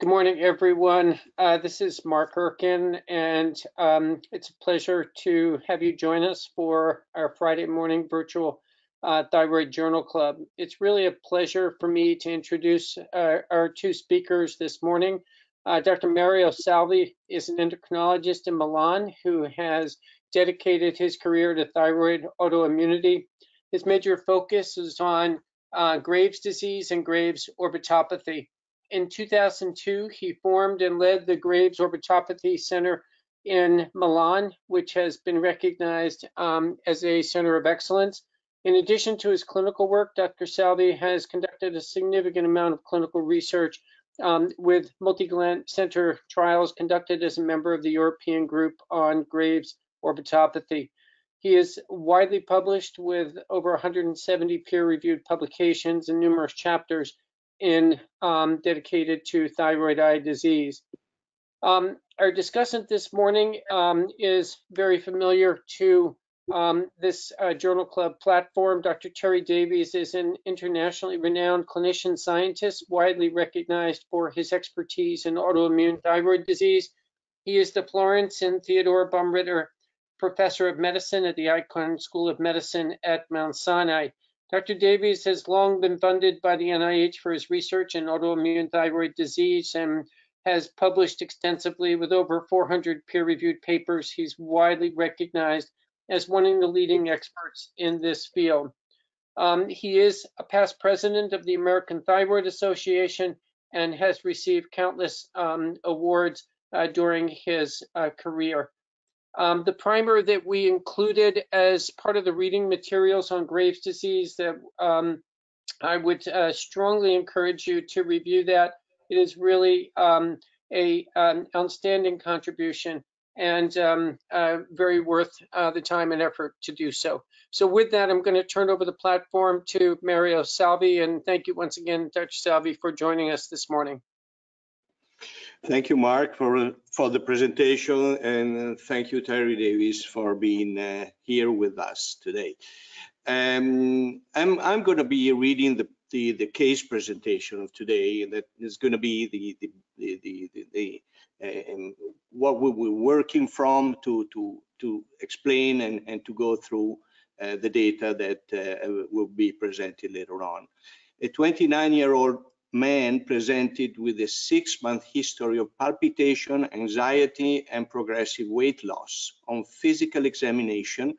Good morning, everyone. Uh, this is Mark Urken, and um, it's a pleasure to have you join us for our Friday morning virtual uh, Thyroid Journal Club. It's really a pleasure for me to introduce uh, our two speakers this morning. Uh, Dr. Mario Salvi is an endocrinologist in Milan who has dedicated his career to thyroid autoimmunity. His major focus is on uh, Graves' disease and Graves' orbitopathy in 2002, he formed and led the Graves Orbitopathy Center in Milan, which has been recognized um, as a center of excellence. In addition to his clinical work, Dr. Salvi has conducted a significant amount of clinical research um, with multi-center trials conducted as a member of the European Group on Graves Orbitopathy. He is widely published with over 170 peer-reviewed publications and numerous chapters in um, dedicated to thyroid eye disease. Um, our discussant this morning um, is very familiar to um, this uh, Journal Club platform. Dr. Terry Davies is an internationally renowned clinician scientist, widely recognized for his expertise in autoimmune thyroid disease. He is the Florence and Theodore Baumritter Professor of Medicine at the Icahn School of Medicine at Mount Sinai. Dr. Davies has long been funded by the NIH for his research in autoimmune thyroid disease and has published extensively with over 400 peer-reviewed papers. He's widely recognized as one of the leading experts in this field. Um, he is a past president of the American Thyroid Association and has received countless um, awards uh, during his uh, career. Um, the primer that we included as part of the reading materials on Graves' disease that um, I would uh, strongly encourage you to review that. It is really um, a um, outstanding contribution and um, uh, very worth uh, the time and effort to do so. So with that, I'm going to turn over the platform to Mario Salvi, and thank you once again, Dr. Salvi, for joining us this morning. Thank you, Mark, for for the presentation, and thank you, Terry Davies, for being uh, here with us today. Um, I'm I'm going to be reading the, the the case presentation of today, and that is going to be the the the the, the, uh, what we were working from to to to explain and and to go through uh, the data that uh, will be presented later on. A 29-year-old man presented with a six-month history of palpitation, anxiety, and progressive weight loss. On physical examination,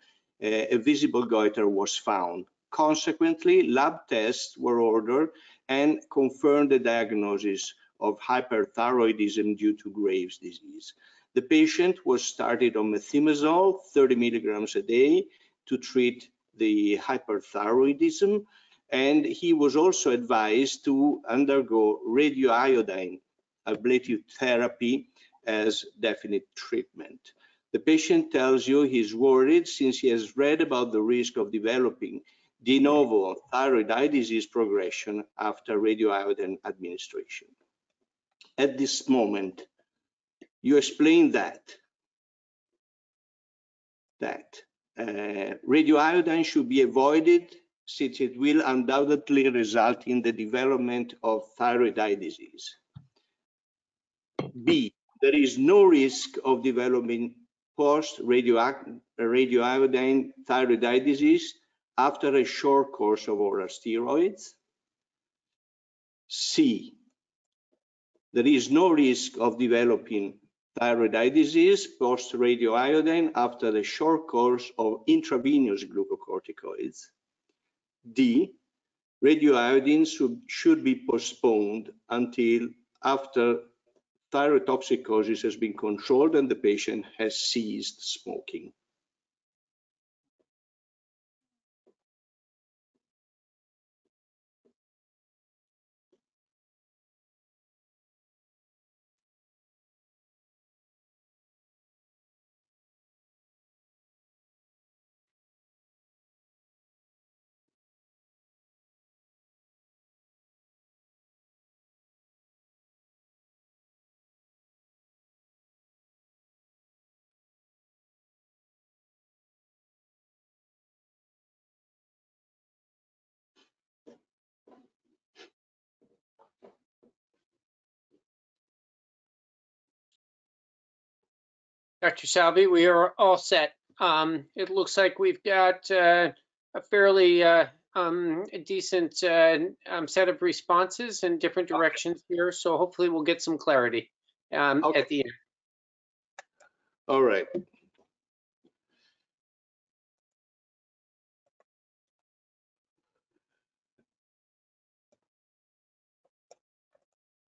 uh, a visible goiter was found. Consequently, lab tests were ordered and confirmed the diagnosis of hyperthyroidism due to Graves' disease. The patient was started on methimazole, 30 milligrams a day, to treat the hyperthyroidism and he was also advised to undergo radioiodine ablative therapy as definite treatment. The patient tells you he's worried since he has read about the risk of developing de novo thyroid eye disease progression after radioiodine administration. At this moment, you explain that that uh, radioiodine should be avoided since it will undoubtedly result in the development of thyroid eye disease. B, there is no risk of developing post-radioiodine thyroid eye disease after a short course of oral steroids. C, there is no risk of developing thyroid eye disease post-radioiodine after a short course of intravenous glucocorticoids. D, radioiodine should, should be postponed until after thyrotoxicosis has been controlled and the patient has ceased smoking. Dr. Salvi, we are all set. Um, it looks like we've got uh, a fairly uh, um, decent uh, um, set of responses in different Okay. directions here, so hopefully we'll get some clarity um, Okay. at the end. All right.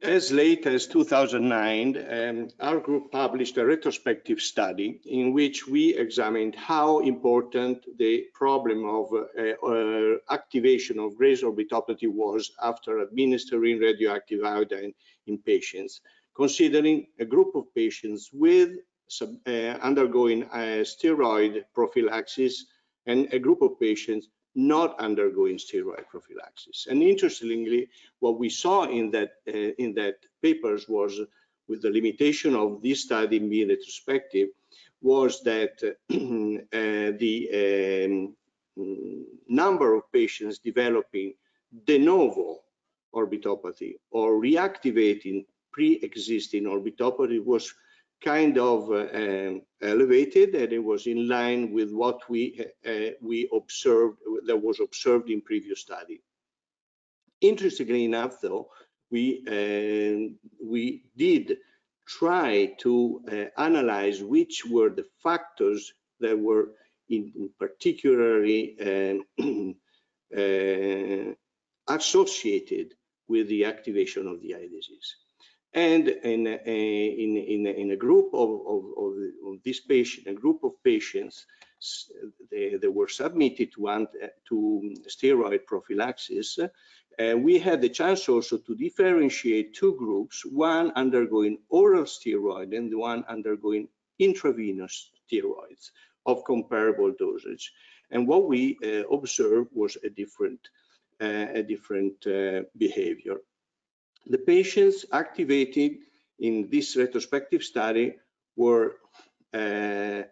As late as 2009, um, our group published a retrospective study in which we examined how important the problem of uh, uh, activation of Graves' orbitopathy was after administering radioactive iodine in patients, considering a group of patients with sub, uh, undergoing a steroid prophylaxis and a group of patients not undergoing steroid prophylaxis. And interestingly, what we saw in that uh, in that papers was, with the limitation of this study being retrospective, was that uh, the um, number of patients developing de novo orbitopathy or reactivating pre-existing orbitopathy was kind of uh, um, elevated and it was in line with what we uh, we observed that was observed in previous study. Interestingly enough, though, we uh, we did try to uh, analyze which were the factors that were in, in particularly um, uh, associated with the activation of the eye disease. And in, a, in, in, in a group of, of, of, of this patient, a group of patients, they, they were submitted to, ant, to steroid prophylaxis. Uh, we had the chance also to differentiate two groups, one undergoing oral steroid and the one undergoing intravenous steroids of comparable dosage. And what we uh, observed was a different, uh, a different uh, behavior the patients activated in this retrospective study were uh,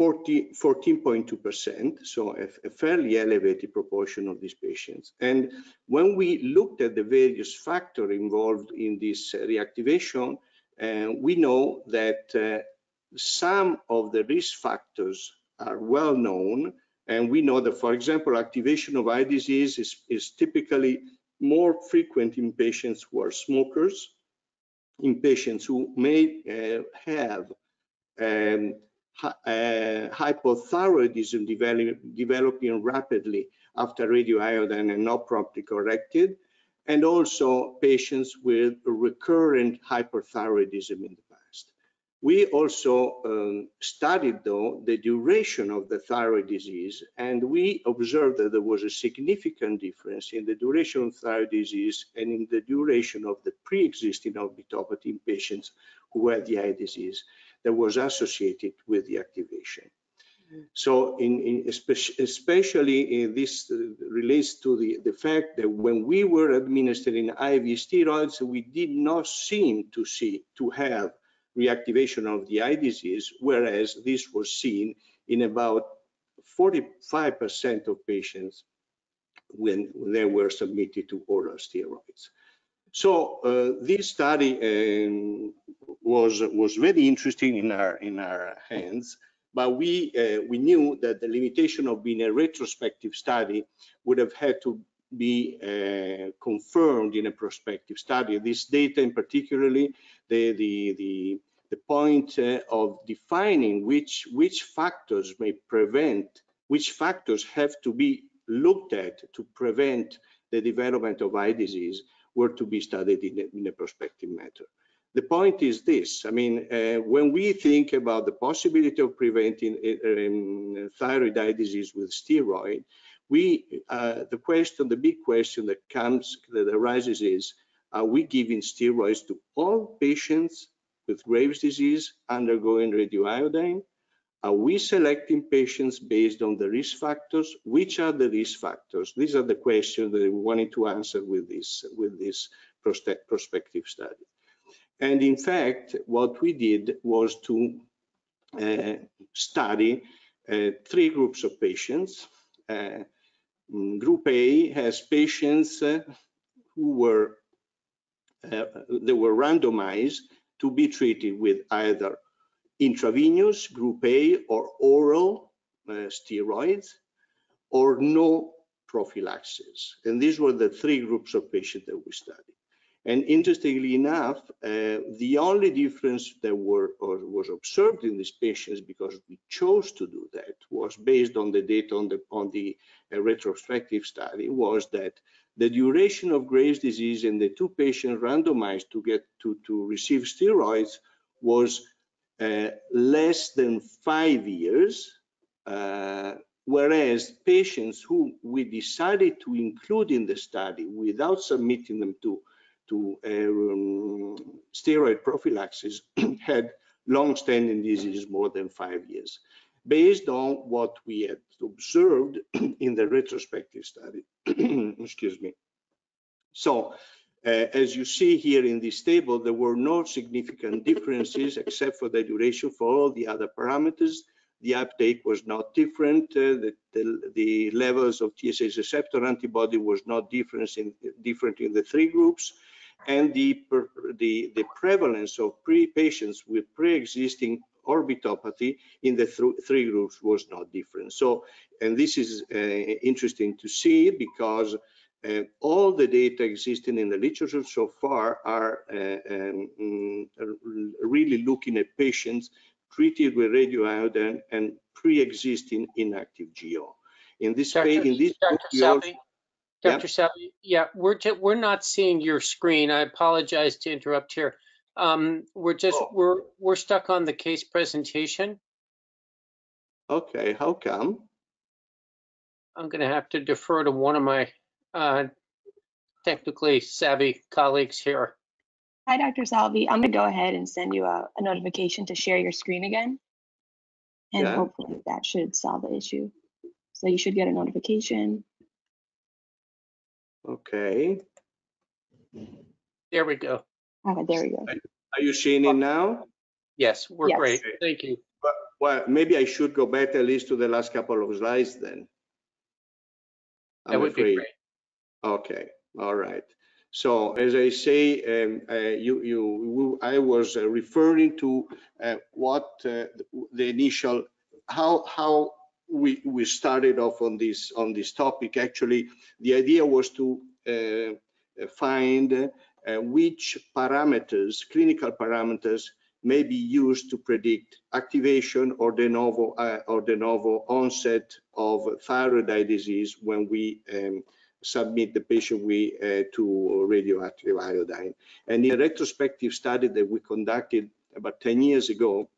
14.2%, so a, a, fairly elevated proportion of these patients. And when we looked at the various factors involved in this uh, reactivation, uh, we know that uh, some of the risk factors are well known, and we know that, for example, activation of eye disease is, is typically more frequent in patients who are smokers, in patients who may uh, have um, uh, hypothyroidism develop, developing rapidly after radioiodine and not promptly corrected, and also patients with recurrent hyperthyroidism in the. We also um, studied, though, the duration of the thyroid disease, and we observed that there was a significant difference in the duration of thyroid disease and in the duration of the pre-existing orbitopathy in patients who had the eye disease that was associated with the activation. So in, in especially in this uh, relates to the, the fact that when we were administering IV steroids, we did not seem to see to have reactivation of the eye disease, whereas this was seen in about 45% of patients when, they were submitted to oral steroids. So uh, this study um, was was very interesting in our in our hands, but we uh, we knew that the limitation of being a retrospective study would have had to be uh, confirmed in a prospective study. This data, in particularly, the the the the point uh, of defining which which factors may prevent, which factors have to be looked at to prevent the development of eye disease were to be studied in a, in a prospective matter. The point is this, I mean, uh, when we think about the possibility of preventing uh, um, thyroid eye disease with steroid, we, uh, the question, the big question that comes, that arises is, are we giving steroids to all patients with Graves' disease undergoing radioiodine? Are we selecting patients based on the risk factors? Which are the risk factors? These are the questions that we wanted to answer with this, with this prospective study. And in fact, what we did was to uh, study uh, three groups of patients. Uh, group A has patients uh, who were they were randomized to be treated with either intravenous, group A, or oral uh, steroids, or no prophylaxis. And these were the three groups of patients that we studied. And interestingly enough, uh, the only difference that were was observed in these patients because we chose to do that was based on the data on the on the uh, retrospective study was that the duration of Graves' disease in the two patients randomized to get to to receive steroids was uh, less than five years, uh, whereas patients who we decided to include in the study without submitting them to to um, steroid prophylaxis had long-standing disease more than five years, based on what we had observed in the retrospective study. Excuse me. So, uh, as you see here in this table, there were no significant differences except for the duration for all the other parameters. The uptake was not different. Uh, the, the, the, levels of TSH receptor antibody was not different in, different in the three groups and the, the, the prevalence of pre patients with pre-existing orbitopathy in the th three groups was not different. So, and this is uh, interesting to see because uh, all the data existing in the literature so far are uh, um, really looking at patients treated with radioiodine and pre-existing inactive GO. In this Dr. in this Dr. Salvi, Dr. Salvi, yeah, we're we're not seeing your screen. I apologize to interrupt here. Um, we're just Oh. we're we're stuck on the case presentation. Okay, how come? I'm going to have to defer to one of my uh, technically savvy colleagues here. Hi, Dr. Salvi. I'm gonna go ahead and send you a, a notification to share your screen again. And Yeah. hopefully that should solve the issue. So you should get a notification. Okay. There we go. Okay, there we go. Are you seeing it now? Yes, we're Yes. great. Thank you. Well, maybe I should go back at least to the last couple of slides then. That I'm would be afraid. great. Okay, all right. So as I say, um, uh, you, you, I was uh, referring to uh, what uh, the initial, how, how we, we started off on this, on this topic. Actually, the idea was to uh, find uh, which parameters, clinical parameters, may be used to predict activation or de novo uh, or de novo onset of thyroid eye disease when we um, submit the patient we, uh, to radioactive iodine. And in a retrospective study that we conducted about 10 years ago,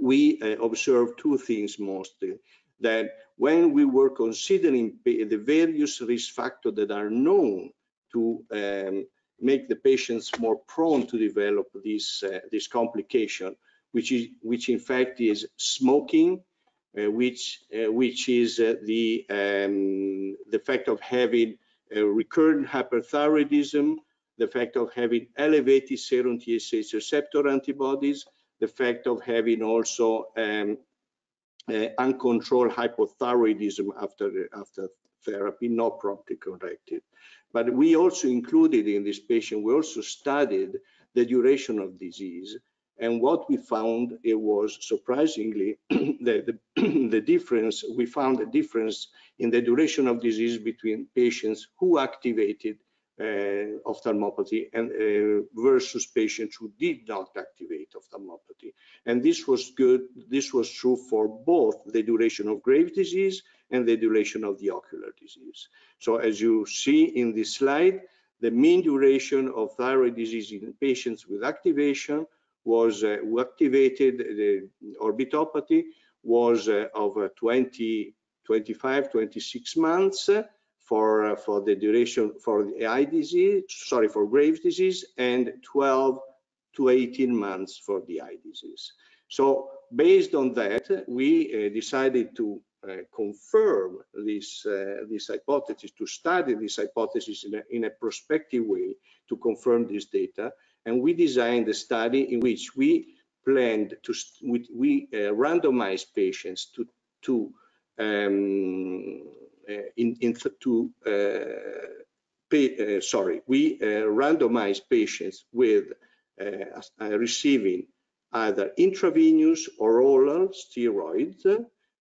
we uh, observed two things mostly. That when we were considering the various risk factors that are known to um, make the patients more prone to develop this, uh, this complication, which is which in fact is smoking, uh, which uh, which is uh, the um, the fact of having recurrent hyperthyroidism, the fact of having elevated serum TSH receptor antibodies, the fact of having also um, uncontrolled hypothyroidism after after therapy, not promptly corrected. But we also included in this patient, we also studied the duration of disease and what we found, it was surprisingly the, the, the, difference, we found a difference in the duration of disease between patients who activated uh, ophthalmopathy and uh, versus patients who did not activate ophthalmopathy. And this was good, this was true for both the duration of Graves' disease and the duration of the ocular disease. So as you see in this slide, the mean duration of thyroid disease in patients with activation was uh, who activated the orbitopathy was uh, of uh, 20, 25, 26 months for uh, for the duration for the eye disease, sorry, for Graves' disease, and 12 to 18 months for the eye disease. So based on that, we uh, decided to confirm this this hypothesis, to study this hypothesis in a, in a prospective way to confirm this data. And we designed a study in which we planned to we, we uh, randomized patients to to um, uh, in, in to uh, pay, uh, sorry we uh, randomized patients with uh, receiving either intravenous or oral steroids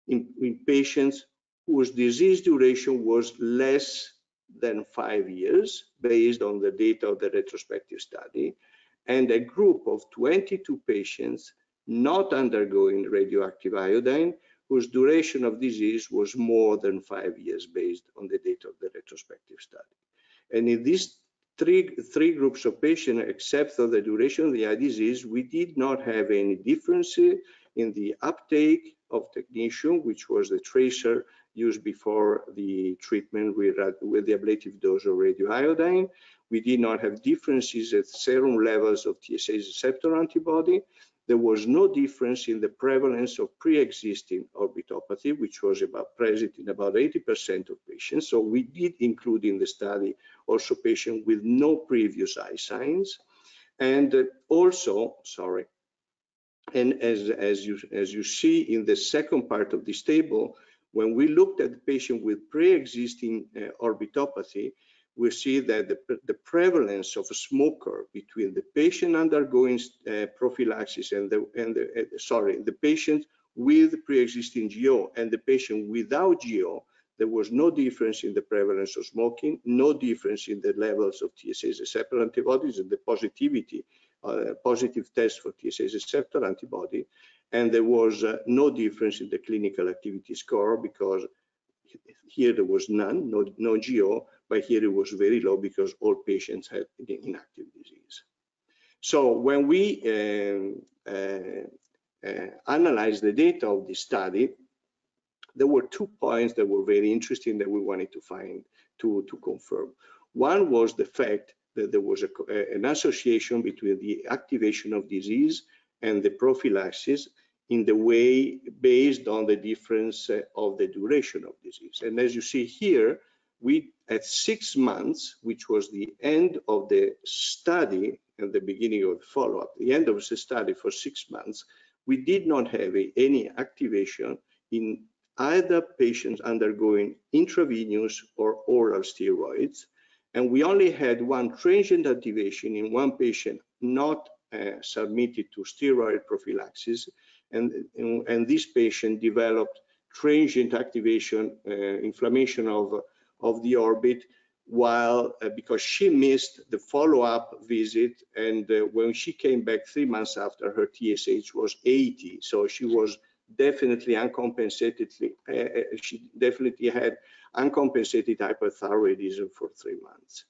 in, in patients whose disease duration was less than five years based on the data of the retrospective study and a group of 22 patients not undergoing radioactive iodine whose duration of disease was more than five years based on the data of the retrospective study. And in these three, three groups of patients, except for the duration of the eye disease, we did not have any difference in the uptake of technetium, which was the tracer used before the treatment with, with the ablative dose of radioiodine. We did not have differences at serum levels of TSH receptor antibody. There was no difference in the prevalence of pre-existing orbitopathy, which was about present in about 80% of patients. So we did include in the study also patients with no previous eye signs. And uh, also, sorry, and as, as, you, as you see in the second part of this table, when we looked at the patient with pre-existing uh, orbitopathy, we see that the, the, prevalence of a smoker between the patient undergoing uh, prophylaxis and the, and the uh, sorry, the patient with pre-existing GO and the patient without GO, there was no difference in the prevalence of smoking, no difference in the levels of TSH receptor antibodies and the positivity, uh, positive test for TSH receptor antibody, and there was uh, no difference in the clinical activity score because here there was none, no, no GO, but here it was very low because all patients had inactive disease. So when we um, uh, uh, analyzed the data of this study, there were two points that were very interesting that we wanted to find to, to confirm. One was the fact that there was a, an association between the activation of disease and the prophylaxis in the way based on the difference uh, of the duration of disease. And as you see here, we at six months, which was the end of the study and the beginning of the follow-up, the end of the study for six months, we did not have any activation in either patients undergoing intravenous or oral steroids. And we only had one transient activation in one patient not uh, submitted to steroid prophylaxis. And, and, and, this patient developed transient activation, uh, inflammation of of the orbit while uh, because she missed the follow-up visit and uh, when she came back three months after her TSH was 80 so she was definitely uncompensated uh, uh, she definitely had uncompensated hyperthyroidism for three months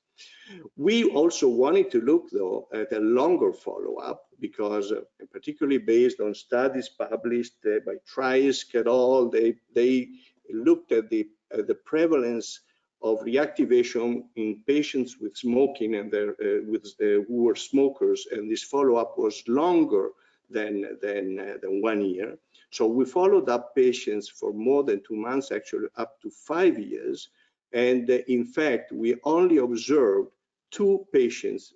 we also wanted to look though at a longer follow-up because uh, particularly based on studies published uh, by Träisk et al they they looked at the the prevalence of reactivation in patients with smoking and their, uh, with uh, who were smokers, and this follow-up was longer than than uh, than one year. So we followed up patients for more than two months, actually up to five years, and uh, in fact we only observed two patients,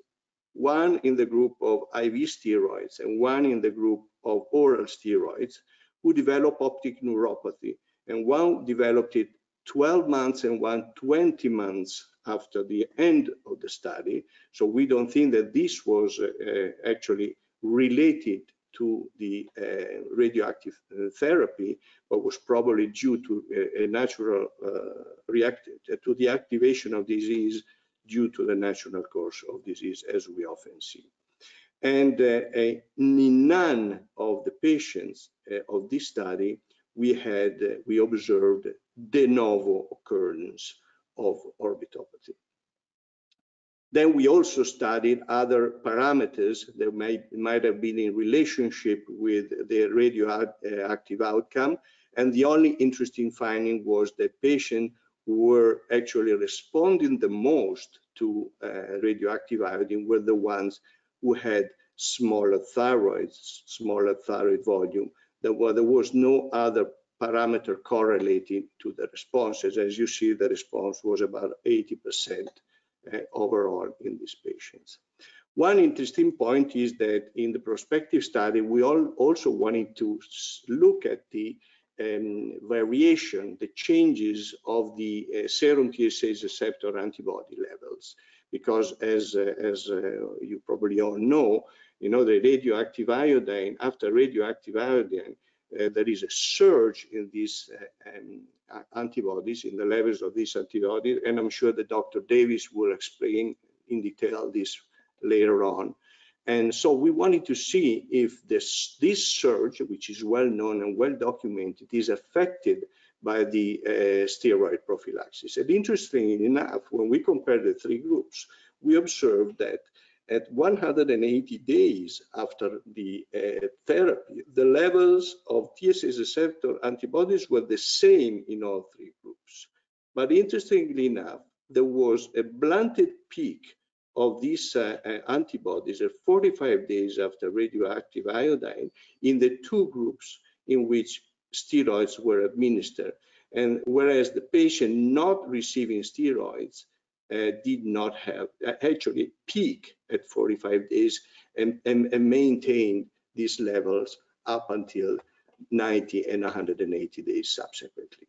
one in the group of IV steroids and one in the group of oral steroids, who developed optic neuropathy, and one developed it 12 months and one 20 months after the end of the study. So we don't think that this was uh, uh actually related to the uh, radioactive uh, therapy, but was probably due to a, a natural uh, react to the activation of disease due to the natural course of disease, as we often see. And uh, in none of the patients of this study, we had we observed de novo occurrence of orbitopathy. Then we also studied other parameters that might, might have been in relationship with the radioactive outcome. And the only interesting finding was that patients who were actually responding the most to uh, radioactive iodine were the ones who had smaller thyroids, smaller thyroid volume. There, were, there was no other parameter correlating to the responses. As you see, the response was about 80% uh, overall in these patients. One interesting point is that in the prospective study, we all also wanted to look at the um, variation, the changes of the uh, serum TSH receptor antibody levels, because as, uh, as uh, you probably all know, You know, the radioactive iodine, after radioactive iodine, uh, there is a surge in these uh, um, antibodies, in the levels of these antibodies, and I'm sure that Dr. Davies will explain in detail this later on. And so we wanted to see if this, this surge, which is well known and well documented, is affected by the uh, steroid prophylaxis. And interestingly enough, when we compare the three groups, we observed that at 180 days after the uh, therapy, the levels of TSH receptor antibodies were the same in all three groups. But interestingly enough, there was a blunted peak of these uh, uh, antibodies at 45 days after radioactive iodine in the two groups in which steroids were administered. And whereas the patient not receiving steroids did not have uh, actually peak at 45 days and, and, and maintained these levels up until 90 and 180 days subsequently.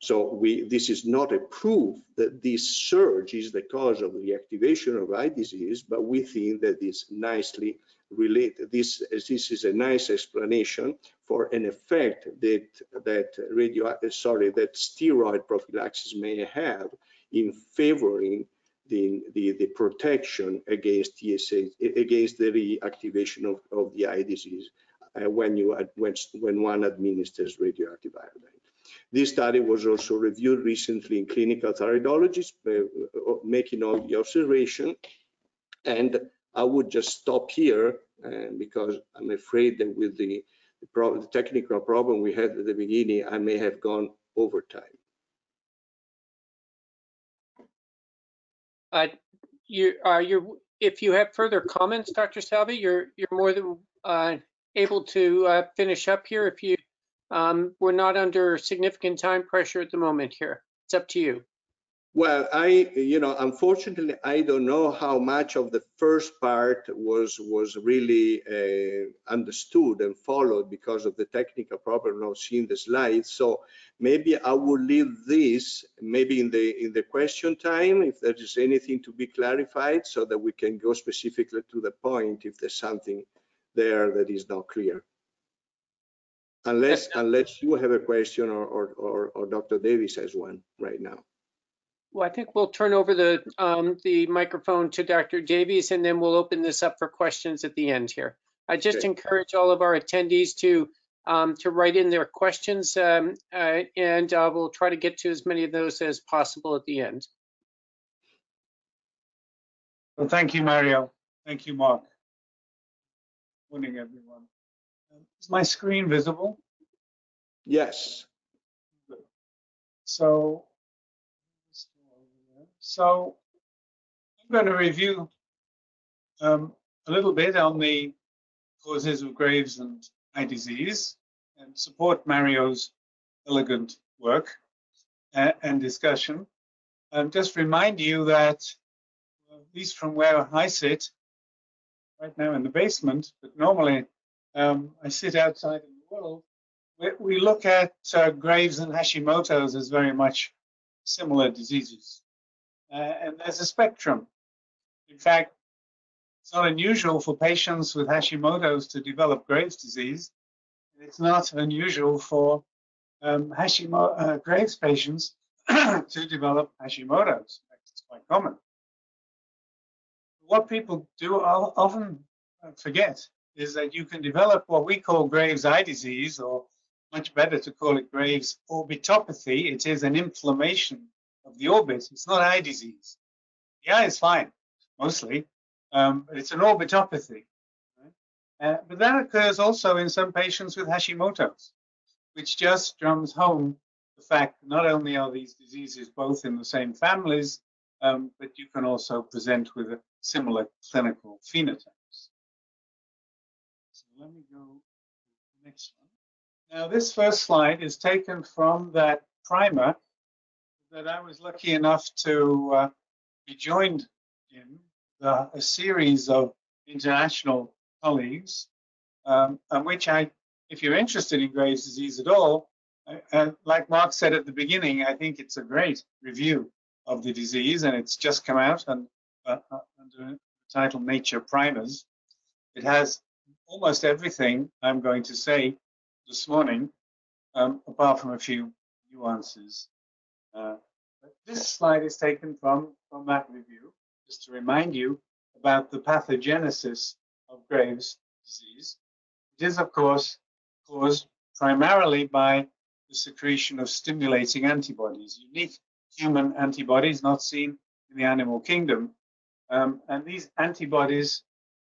So we, this is not a proof that this surge is the cause of the activation of eye disease, but we think that it's nicely related. This, this is a nice explanation for an effect that that radio, sorry, that steroid prophylaxis may have in favoring the, the, the protection against TSA, against the reactivation of, of the eye disease uh, when you when, when one administers radioactive iodine. This study was also reviewed recently in clinical thyroidology, uh, making all the observation. And I would just stop here uh, because I'm afraid that with the, the, the, technical problem we had at the beginning, I may have gone over time. Uh, you, uh, you're, if you have further comments, Dr. Salvi, you're you're more than uh, able to uh, finish up here if you um, we're not under significant time pressure at the moment here. It's up to you. Well, I, you know, unfortunately, I don't know how much of the first part was was really uh, understood and followed because of the technical problem of seeing the slides. So maybe I will leave this maybe in the in the question time if there is anything to be clarified, so that we can go specifically to the point if there's something there that is not clear unless unless you have a question or, or, or, or Dr. Davies has one right now. Well, I think we'll turn over the um, the microphone to Dr. Davies, and then we'll open this up for questions at the end here. I just okay. encourage all of our attendees to um, to write in their questions, um, uh, and uh, we'll try to get to as many of those as possible at the end. Well, thank you, Mario. Thank you, Mark. Morning, everyone. Is my screen visible? Yes. So, so I'm going to review um, a little bit on the causes of Graves and eye disease and support Mario's elegant work uh, and discussion. And just remind you that, at least from where I sit, right now in the basement, but normally um, I sit outside in the world, we, we look at uh, Graves and Hashimoto's as very much similar diseases. Uh, and there's a spectrum. In fact, it's not unusual for patients with Hashimoto's to develop Graves disease. It's not unusual for um, Hashimoto, uh, Graves patients to develop Hashimoto's. It's quite common. What people do often forget is that you can develop what we call Graves' eye disease, or much better to call it Graves' orbitopathy. It is an inflammation of the orbit. It's not eye disease. The eye is fine, mostly, um, but it's an orbitopathy. Right? Uh, but that occurs also in some patients with Hashimoto's, which just drums home the fact that not only are these diseases both in the same families, um, but you can also present with a similar clinical phenotype let me go to the next one. Now, this first slide is taken from that primer that I was lucky enough to uh, be joined in a series of international colleagues, um, which I, if you're interested in Graves' disease at all, uh, like Mark said at the beginning, I think it's a great review of the disease, and it's just come out and, uh, uh under the title Nature Primers. It has almost everything I'm going to say this morning, um, apart from a few nuances. Uh, this slide is taken from, from that review, just to remind you about the pathogenesis of Graves' disease. It is, of course, caused primarily by the secretion of stimulating antibodies, unique human antibodies not seen in the animal kingdom. Um, and these antibodies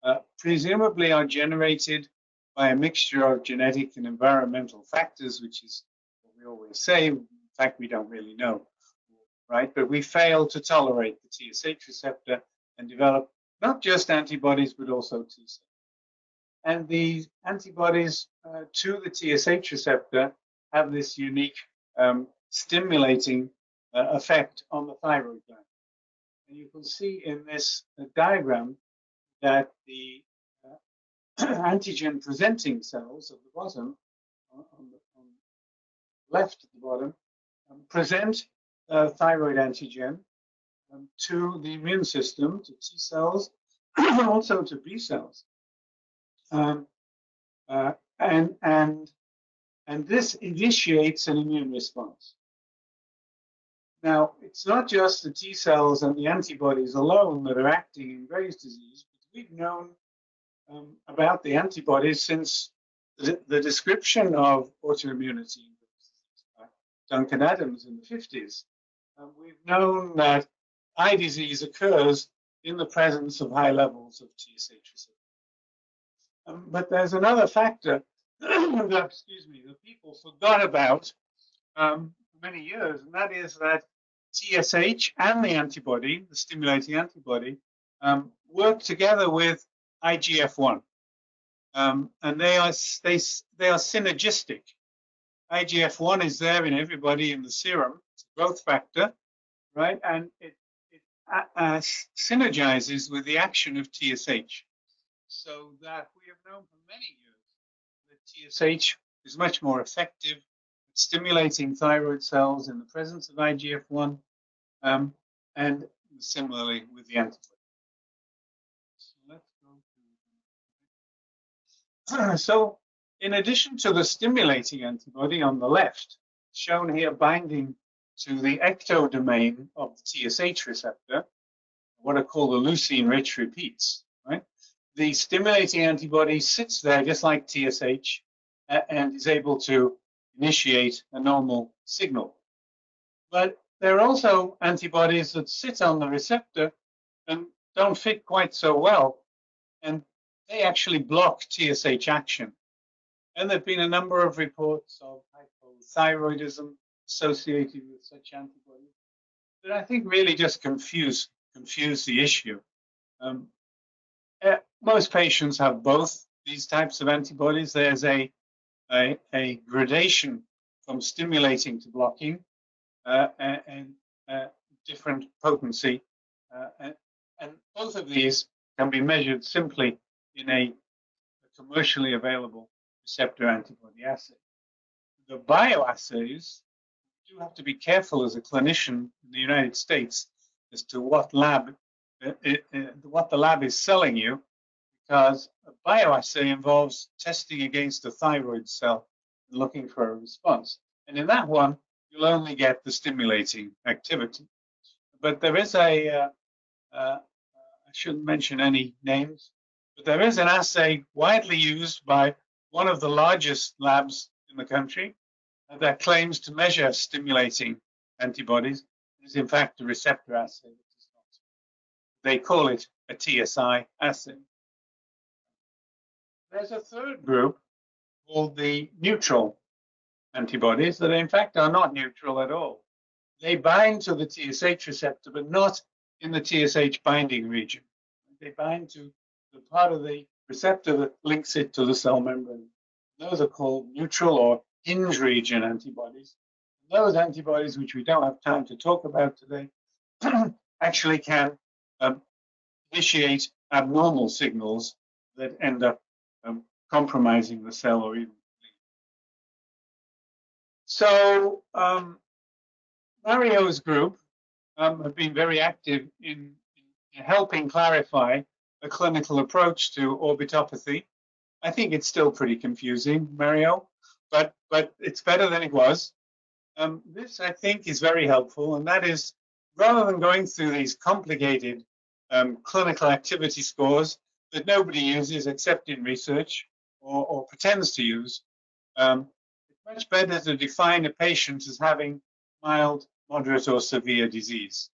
uh, presumably are generated by a mixture of genetic and environmental factors, which is what we always say. Fact, we don't really know, right? But we fail to tolerate the TSH receptor and develop not just antibodies, but also T cells. And the antibodies uh, to the TSH receptor have this unique um, stimulating uh, effect on the thyroid gland. And you can see in this uh, diagram that the uh, antigen presenting cells at the bottom, on, the, on the, left at the bottom, present thyroid antigen um, to the immune system, to T cells, also to B cells. Um, uh, and, and, and this initiates an immune response. Now, it's not just the T cells and the antibodies alone that are acting in Graves' disease, but we've known um, about the antibodies since the, the description of autoimmunity by Duncan Adams in the 50s. Um, we've known that eye disease occurs in the presence of high levels of TSH receptors. Um, but there's another factor that, excuse me, that people forgot about um, for many years, and that is that TSH and the antibody, the stimulating antibody, um, work together with IGF-1, um, and they are they they are synergistic. IGF-1 is there in everybody in the serum, it's a growth factor, right? And it, it uh, uh, synergizes with the action of TSH so that we have known for many years that TSH is much more effective at stimulating thyroid cells in the presence of IGF-1, um, and similarly with the antibody. So let's go to. so in addition to the stimulating antibody on the left, shown here binding to the ectodomain of the TSH receptor, what are called the leucine-rich repeats, right? the stimulating antibody sits there just like TSH and is able to initiate a normal signal. But there are also antibodies that sit on the receptor and don't fit quite so well, and they actually block TSH action. And there have been a number of reports of hypothyroidism associated with such antibodies that I think really just confuse confuse the issue. Um, uh, most patients have both these types of antibodies. There's a, a, a gradation from stimulating to blocking uh, and, uh, different potency. Uh, and, and, both of these can be measured simply in a commercially available receptor antibody assay. The bioassays, you have to be careful as a clinician in the United States as to what lab, uh, uh, what the lab is selling you because a bioassay involves testing against a thyroid cell and looking for a response. And in that one, you'll only get the stimulating activity. But there is a, uh, uh, I shouldn't mention any names, but there is an assay widely used by one of the largest labs in the country uh, that claims to measure stimulating antibodies. is in fact a receptor assay. They call it a TSI assay. There's a third group called the neutral antibodies that in fact are not neutral at all. They bind to the TSH receptor, but not in the TSH binding region. They bind to the part of the receptor that links it to the cell membrane. Those are called neutral or hinge region antibodies. Those antibodies, which we don't have time to talk about today, actually can um, initiate abnormal signals that end up um, compromising the cell or even so um, Mario's group um, have been very active in, in, helping clarify a clinical approach to orbitopathy. I think it's still pretty confusing, Mario, but but it's better than it was. Um, this I think is very helpful, and that is rather than going through these complicated um, clinical activity scores that nobody uses except in research or, or pretends to use, um, it's much better to define a patient as having mild, moderate, or severe disease.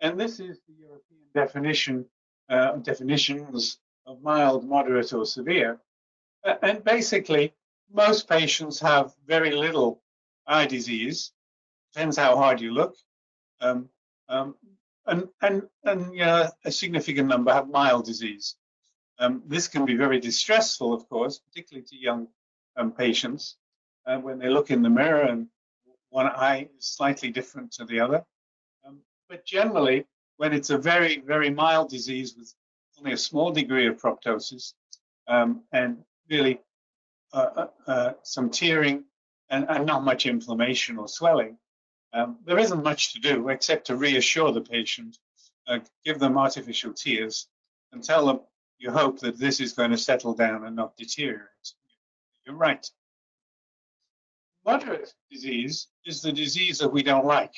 And this is the European definition uh, definitions of mild, moderate, or severe. Uh, and basically, most patients have very little eye disease. Depends how hard you look. Um, um, and and and you know, a significant number have mild disease. Um, this can be very distressful, of course, particularly to young um, patients uh, when they look in the mirror and one eye is slightly different to the other. Um, but generally, when it's a very, very mild disease with only a small degree of proptosis um, and really uh, uh, uh, some tearing and, and, not much inflammation or swelling, um, there isn't much to do except to reassure the patient, uh, give them artificial tears, and tell them you hope that this is going to settle down and not deteriorate. You're right. Moderate disease is the disease that we don't like,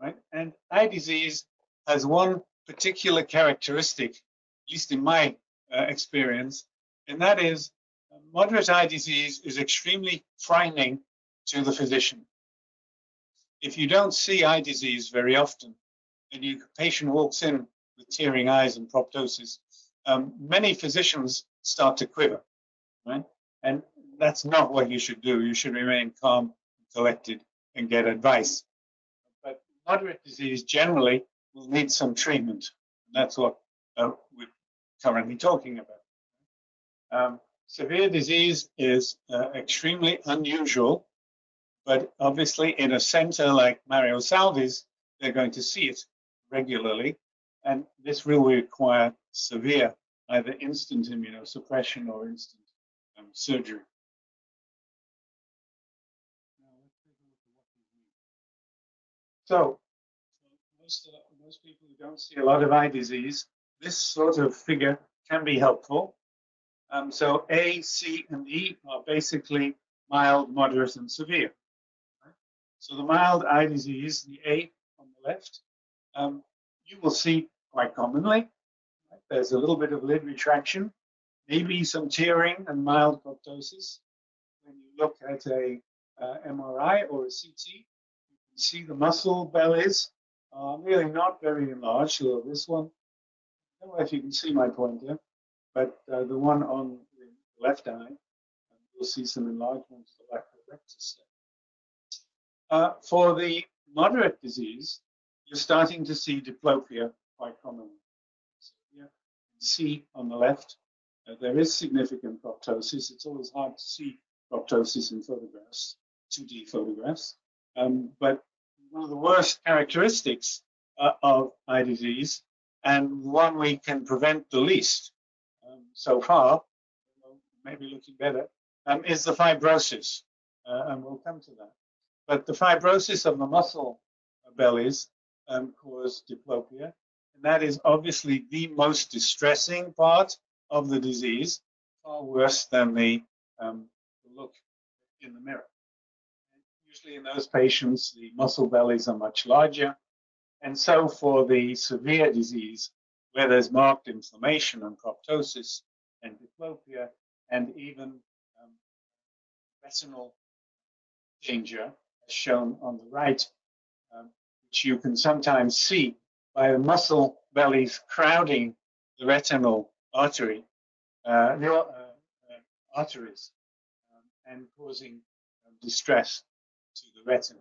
right? And eye disease has one particular characteristic, at least in my uh, experience, and that is moderate eye disease is extremely frightening to the physician. If you don't see eye disease very often, and your patient walks in with tearing eyes and proptosis, um, many physicians start to quiver, right? And that's not what you should do. You should remain calm, collected, and get advice. But moderate disease generally will need some treatment. That's what uh, we're currently talking about. Um, severe disease is uh, extremely unusual, but obviously in a center like Mario Salvi's, they're going to see it regularly, and this will require severe, either instant immunosuppression or instant um, surgery. So, most, most who don't see a lot of eye disease, this sort of figure can be helpful. Um, so A, C, and E are basically mild, moderate, and severe. So the mild eye disease, the A on the left, um, you will see quite commonly. There's a little bit of lid retraction, maybe some tearing and mild proptosis. When you look at a uh, MRI or a CT, you can see the muscle bellies are really not very enlarged. So this one, I don't know if you can see my pointer, but uh, the one on the left eye, you'll see some enlargement to the left rectus. Uh, for the moderate disease, you're starting to see diplopia quite commonly. So here, you can see on the left, uh, there is significant proptosis. It's always hard to see proptosis in photographs, 2D photographs. Um, but one of the worst characteristics uh, of eye disease, and one we can prevent the least um, so far, maybe looking better, um, is the fibrosis. Uh, and we'll come to that. But the fibrosis of the muscle bellies um, cause diplopia. And that is obviously the most distressing part of the disease, far worse than the, um, look in the mirror. Usually in those patients, the muscle bellies are much larger. And so for the severe disease, where there's marked inflammation and proptosis and diplopia, and even um, retinal danger, as shown on the right, um, which you can sometimes see by the muscle bellies crowding the retinal artery, uh, the uh, uh, arteries, um, and causing um, distress to the retina.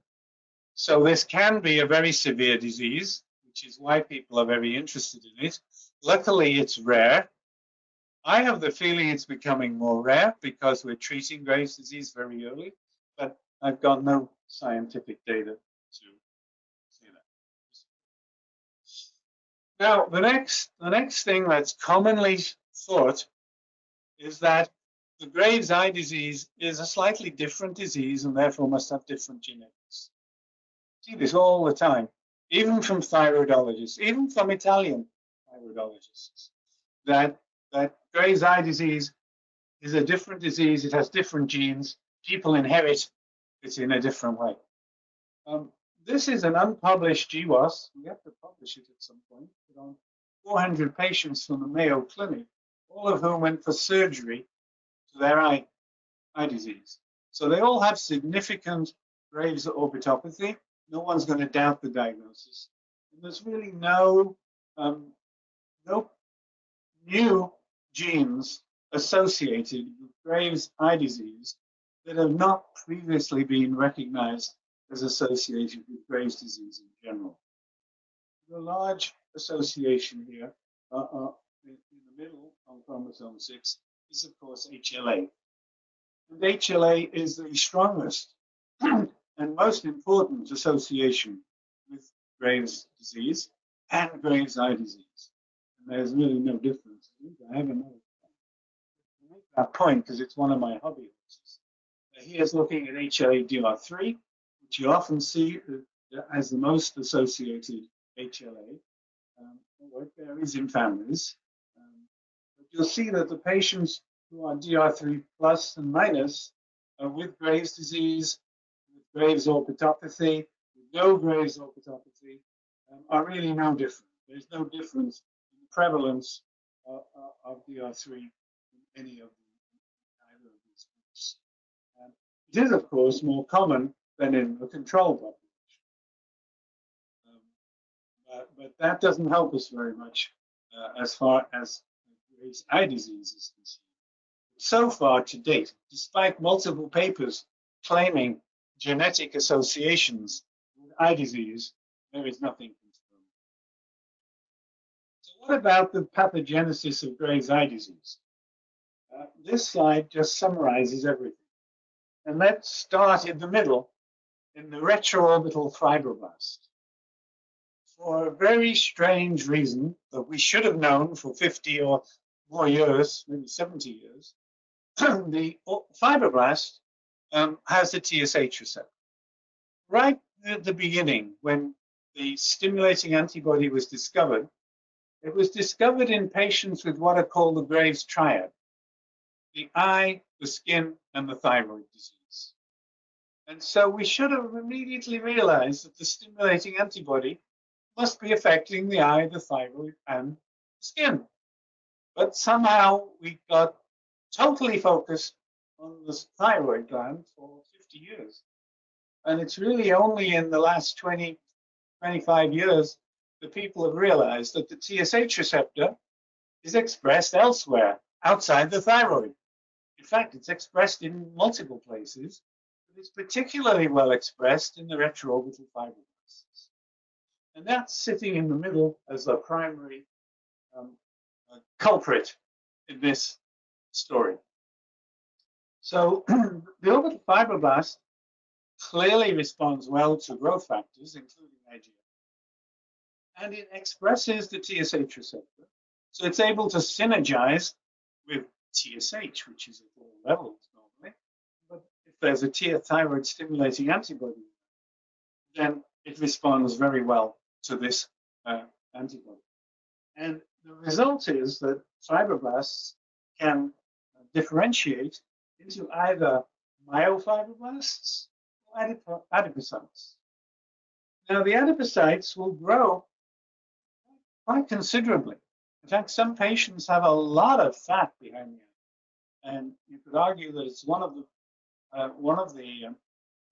So this can be a very severe disease, which is why people are very interested in it. Luckily, it's rare. I have the feeling it's becoming more rare because we're treating Graves' disease very early, but I've got no scientific data to say that. Now, the next, the next thing that's commonly thought is that the Graves' eye disease is a slightly different disease and therefore must have different genetics. I See this all the time, even from thyroidologists, even from Italian thyroidologists. that that Graves' eye disease is a different disease. It has different genes. People inherit it in a different way. Um, this is an unpublished GWAS. We have to publish it at some point. On 400 patients from the Mayo Clinic, all of whom went for surgery their eye, eye disease. So they all have significant Graves' orbitopathy. No one's going to doubt the diagnosis. And there's really no um, no new genes associated with Graves' eye disease that have not previously been recognized as associated with Graves' disease in general. The large association here uh, uh, in, the middle on chromosome 6 is, of course, HLA. And HLA is the strongest and most important association with Graves' disease and Graves' eye disease. And there's really no difference. I have another make that point because it's one of my hobby horses. Here's looking at HLA-DR3, which you often see as the most associated HLA. Um, it varies in families. You'll see that the patients who are DR3 plus and minus uh, with Graves' disease, with Graves' orbitopathy, with no Graves' orbitopathy, um, are really no different. There's no difference in the prevalence uh, uh, of DR3 in any of the, either of these groups. Um, it is, of course, more common than in the control population. Um, but, but, that doesn't help us very much uh, as far as Graves' eye diseases. So far to date, despite multiple papers claiming genetic associations with eye disease, there is nothing confirmed. So what about the pathogenesis of Graves' eye disease? Uh, this slide just summarizes everything. And let's start in the middle in the retroorbital fibroblast. For a very strange reason that we should have known for 50 or more years, maybe 70 years, the fibroblast um, has a TSH receptor. Right at the beginning, when the stimulating antibody was discovered, it was discovered in patients with what are called the Graves triad the eye, the skin, and the thyroid disease. And so we should have immediately realized that the stimulating antibody must be affecting the eye, the thyroid, and the skin. But somehow we got totally focused on the thyroid gland for 50 years. And it's really only in the last 20, 25 years that people have realized that the TSH receptor is expressed elsewhere outside the thyroid. In fact, it's expressed in multiple places, but it's particularly well expressed in the retroorbital fibroblasts. And that's sitting in the middle as the primary um, culprit in this story. So the orbital fibroblast clearly responds well to growth factors, including IGF, and it expresses the TSH receptor. So it's able to synergize with TSH, which is at all levels normally. But if there's a thyroid stimulating antibody, then it responds very well to this uh, antibody. And the result is that fibroblasts can differentiate into either myofibroblasts or adipocytes. Now, the adipocytes will grow quite considerably. In fact, some patients have a lot of fat behind the eye, and you could argue that it's one of the uh, one of the um,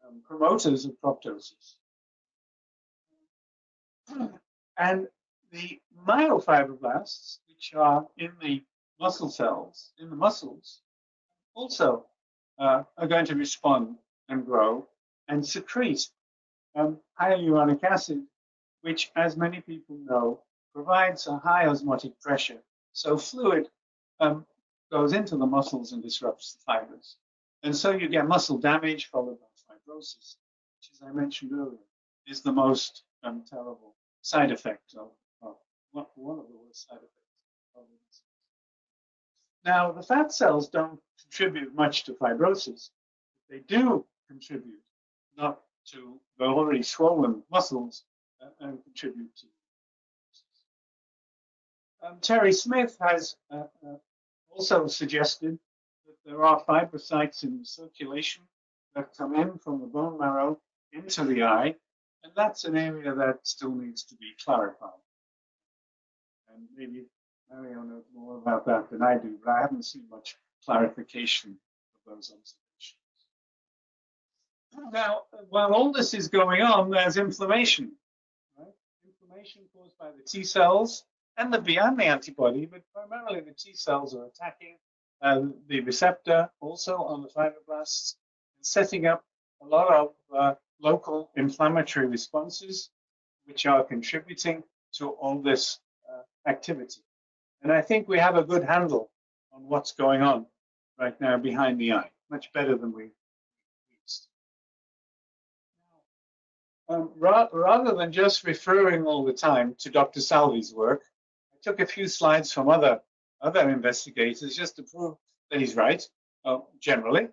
um, promoters of proptosis. And the myofibroblasts, which are in the muscle cells, in the muscles, also uh, are going to respond and grow and secrete um, hyaluronic acid, which, as many people know, provides a high osmotic pressure. So fluid um, goes into the muscles and disrupts the fibers. And so you get muscle damage followed by fibrosis, which, as I mentioned earlier, is the most um, terrible side effect of, of, one of the worst side effects. Now, the fat cells don't contribute much to fibrosis. They do contribute not to the already swollen muscles uh, and contribute to Um, Terry Smith has uh, uh, also suggested that there are fibrocytes in the circulation that come in from the bone marrow into the eye, and that's an area that still needs to be clarified. And maybe Mario knows more about that than I do, but I haven't seen much clarification of those observations. Now, while all this is going on, there's inflammation. Right? Inflammation caused by the T cells and the B and the antibody, but primarily the T cells are attacking uh, the receptor also on the fibroblasts, and setting up a lot of uh, local inflammatory responses, which are contributing to all this activity. And I think we have a good handle on what's going on right now behind the eye, much better than we used. Um, ra rather than just referring all the time to Dr. Salvi's work, I took a few slides from other other investigators just to prove that he's right, uh, generally.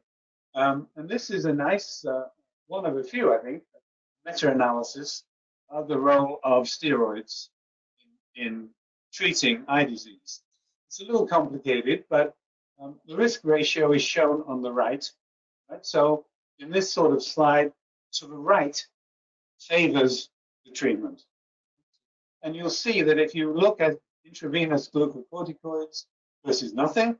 Um, and this is a nice, uh, one of a few, I think, meta-analysis of the role of steroids in, in, treating eye disease. It's a little complicated, but um, the risk ratio is shown on the right. right. So in this sort of slide, to the right favors the treatment. And you'll see that if you look at intravenous glucocorticoids versus nothing,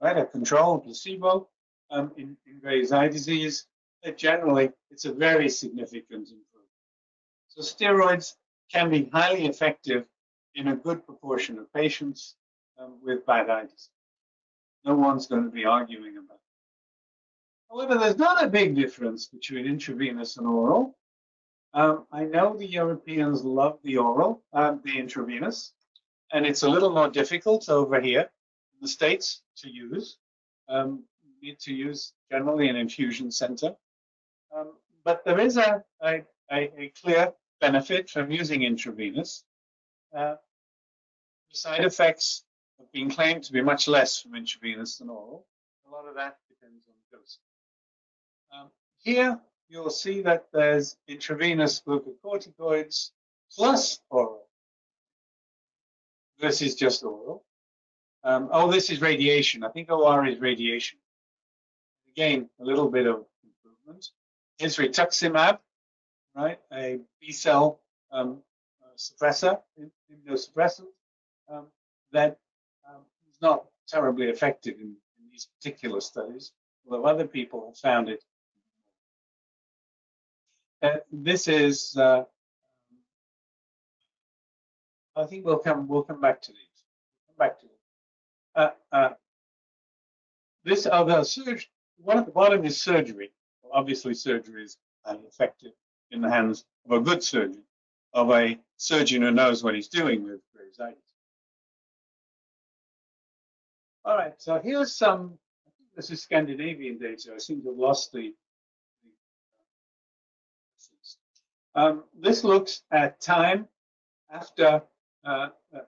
right, a control, placebo, um, in, in Graves' eye disease, generally it's a very significant improvement. So steroids can be highly effective in a good proportion of patients um, with bad eye disease. No one's going to be arguing about it. However, there's not a big difference between intravenous and oral. Um, I know the Europeans love the oral, um, the intravenous, and it's a little more difficult over here in the States to use. Um, you need to use generally an infusion center. Um, but there is a, a, a, clear benefit from using intravenous. Uh, the side effects have been claimed to be much less from intravenous than oral. A lot of that depends on dosing. Um, here, you'll see that there's intravenous glucocorticoids plus oral versus just oral. Um, oh, this is radiation. I think OR is radiation. Again, a little bit of improvement. Here's rituximab, right? A B cell um, uh, suppressor, immunosuppressant, um, that um, is not terribly effective in, in, these particular studies, although other people have found it. Uh, this is, uh, I think we'll come, we'll come back to these. We'll come back to them. Uh, uh, this other surgery, one at the bottom is surgery. Well, obviously, surgery is effective in the hands of a good surgeon, of a surgeon who knows what he's doing with Graves' All right, so here's some, this is Scandinavian data. I seem to have lost the, um, this looks at time after uh, uh,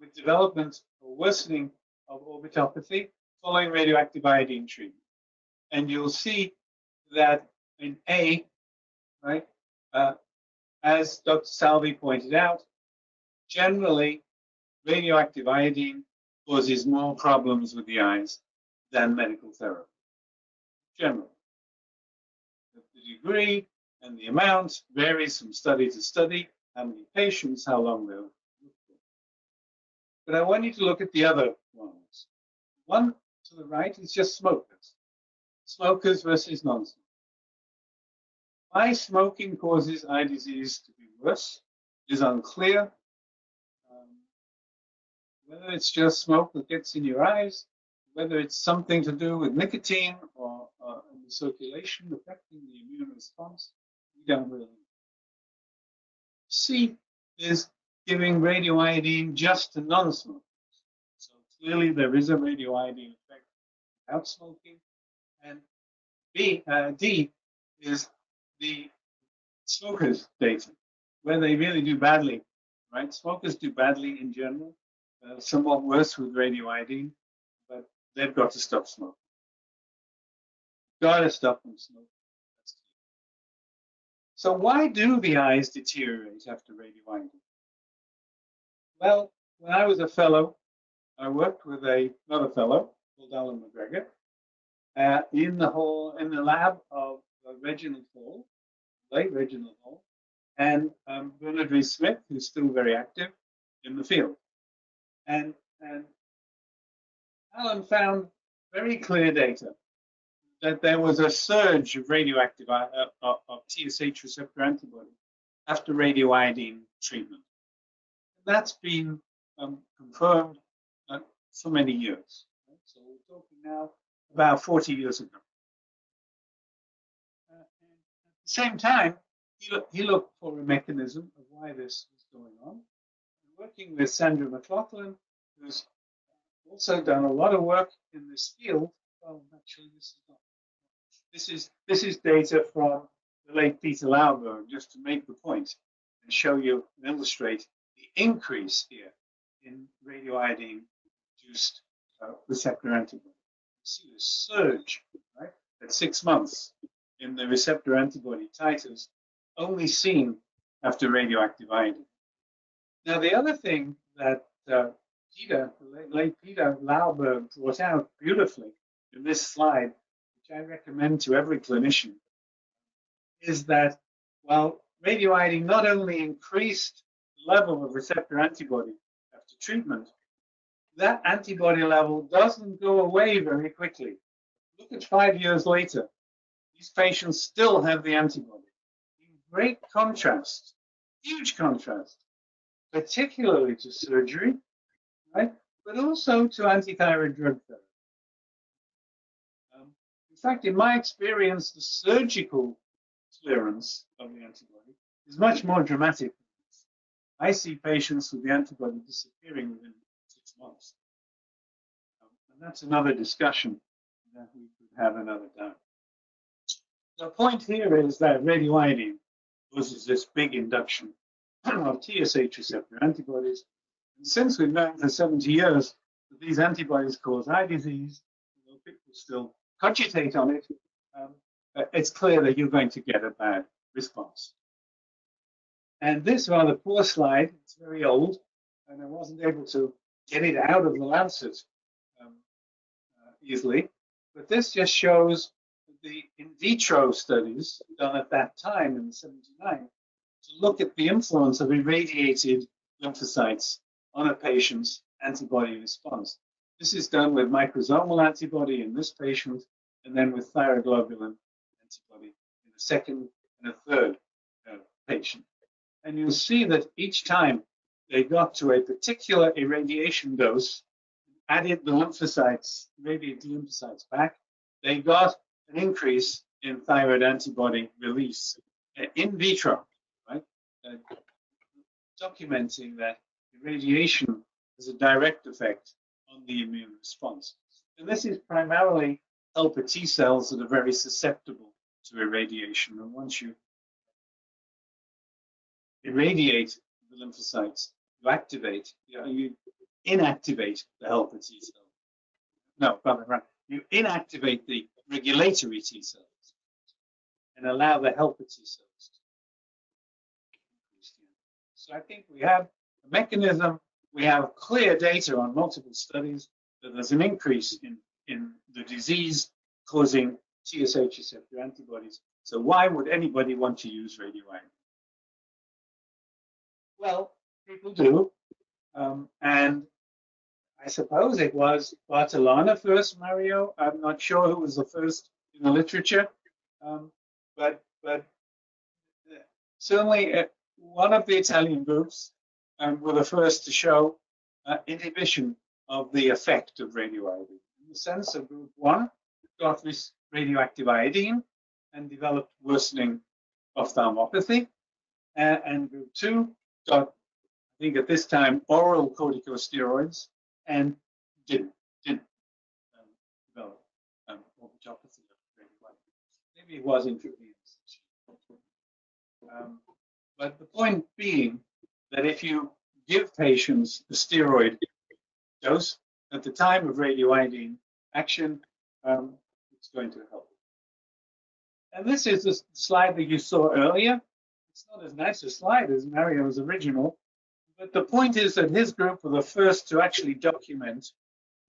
with development or worsening of orbitopathy following radioactive iodine treatment. And you'll see that in A, right, uh, as Dr. Salvi pointed out, generally radioactive iodine causes more problems with the eyes than medical therapy. Generally. The degree and the amount varies from study to study, how many patients, how long they'll but I want you to look at the other ones. One to the right is just smokers. Smokers versus non-smokers. Why smoking causes eye disease to be worse is unclear. Whether it's just smoke that gets in your eyes, whether it's something to do with nicotine or uh, the circulation affecting the immune response, we don't really know. C is giving radioiodine just to non-smokers. So clearly there is a radioiodine effect without smoking. And B, uh, D is the smokers' data, where they really do badly, right? Smokers do badly in general, uh, somewhat worse with radioiodine, but they've got to stop smoking. Got to stop them smoking. So why do the eyes deteriorate after radioiodine? Well, when I was a fellow, I worked with a, another fellow called Alan McGregor uh, in the hall, in the lab of uh, Reginald Hall, late Reginald Hall, and um, Bernard Rees Smith, who's still very active in the field. And, and Alan found very clear data that there was a surge of radioactive uh, of, of TSH receptor antibody after radioiodine treatment. That's been um, confirmed uh, for many years. Right? So we're talking now about 40 years ago. Uh, at the same time, he, he, looked for a mechanism of why this was going on. Working with Sandra McLachlan, who's also done a lot of work in this field. Well, actually, this is not. This is this is data from the late Peter Laurberg, just to make the point and show you and illustrate the increase here in radioiodine induced uh, receptor antibody. You see the surge right at six months in the receptor antibody titers, only seen after radioactive iodine. Now, the other thing that uh, Peter, late, Peter Laurberg brought out beautifully in this slide, which I recommend to every clinician, is that while radioiodine not only increased the level of receptor antibody after treatment, that antibody level doesn't go away very quickly. Look at five years later. These patients still have the antibody. In great contrast, huge contrast, particularly to surgery, right? But also to antithyroid drug therapy. Um, in fact, in my experience, the surgical clearance of the antibody is much more dramatic. I see patients with the antibody disappearing within six months. Um, and that's another discussion that we could have another time. The point here is that radioiodine causes this big induction of TSH receptor antibodies. And since we've known for 70 years that these antibodies cause eye disease, people still cogitate on it, um, uh, it's clear that you're going to get a bad response. And this rather poor slide, it's very old, and I wasn't able to get it out of the Lancet um, uh, easily, but this just shows the in vitro studies done at that time in the 79 to look at the influence of irradiated lymphocytes on a patient's antibody response. This is done with microsomal antibody in this patient, and then with thyroglobulin antibody in the second and a third uh, patient. And you'll see that each time they got to a particular irradiation dose, added the lymphocytes, irradiated lymphocytes back, they got an increase in thyroid antibody release uh, in vitro? Documenting that irradiation has a direct effect on the immune response. And this is primarily helper T cells that are very susceptible to irradiation. And once you irradiate the lymphocytes, you activate, you, know, you inactivate the helper T cell. No, rather, you inactivate the regulatory T cells and allow the helper T cells. So I think we have a mechanism, we have clear data on multiple studies that there's an increase in, in the disease causing TSH receptor antibodies. So why would anybody want to use radioiodine? Well, people do. Um, and I suppose it was Bartalena first, Mario. I'm not sure who was the first in the literature, um, but but uh, certainly uh, one of the Italian groups were the first to show uh, inhibition of the effect of radioiodine. In the sense of group one got this radioactive iodine and developed worsening ophthalmopathy, uh, and group two got, I think at this time, oral corticosteroids and didn't didn't um, develop um, Maybe it was intravenous. Um, but the point being that if you give patients a steroid dose at the time of radioiodine action, um, it's going to help. And this is the slide that you saw earlier. It's not as nice a slide as Mario's original, But the point is that his group were the first to actually document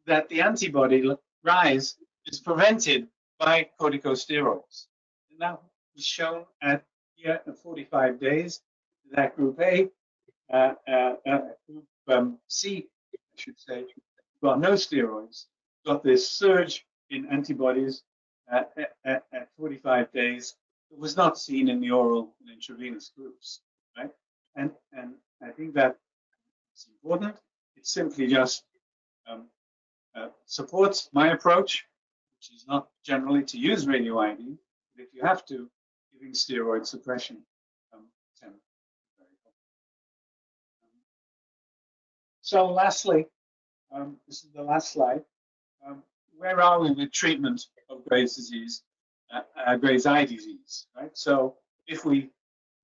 that the antibody rise is prevented by corticosteroids. And that was shown at here at 45 days. That group A, uh, uh, uh, group um, C, I should say, got no steroids, got this surge in antibodies at, at, at 45 days that was not seen in the oral and intravenous groups, right? And, and I think that is important. It simply just um, uh, supports my approach, which is not generally to use radioiodine, but if you have to, giving steroid suppression um. Um, so lastly, um, this is the last slide. Um, where are we with treatment of Graves' disease, uh, uh, Graves' eye disease, right? So if we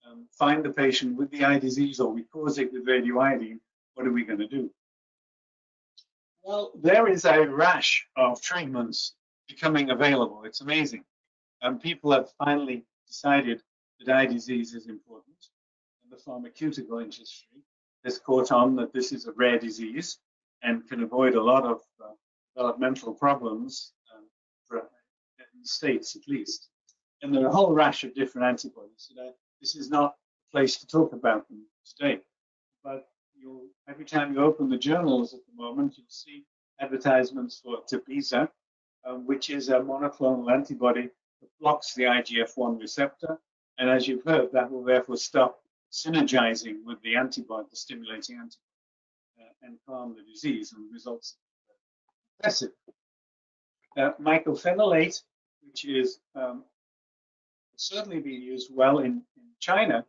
um, find the patient with the eye disease or we cause it with radioiodine, what are we going to do? Well, there is a rash of treatments becoming available. It's amazing. And people have finally decided that eye disease is important. And the pharmaceutical industry has caught on that this is a rare disease and can avoid a lot of uh, developmental problems um, for, in the States at least. And there are a whole rash of different antibodies. Know, this is not a place to talk about them today. But every time you open the journals at the moment, you'll see advertisements for Tepeza, um, which is a monoclonal antibody blocks the IGF-1 receptor. And as you've heard, that will therefore stop synergizing with the antibody, the stimulating antibody, uh, and calm the disease and results impressive. Uh, mycophenolate, which is um, certainly being used well in, in China,